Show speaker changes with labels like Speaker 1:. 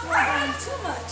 Speaker 1: slow down too much.